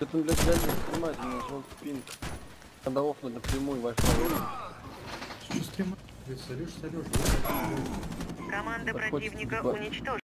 Это, блядь, реально снимать, у меня желтый пинг. Надо окна напрямую Wi-Fi. Что стрима? Ты солишь, солишь. Команда противника уничтожена.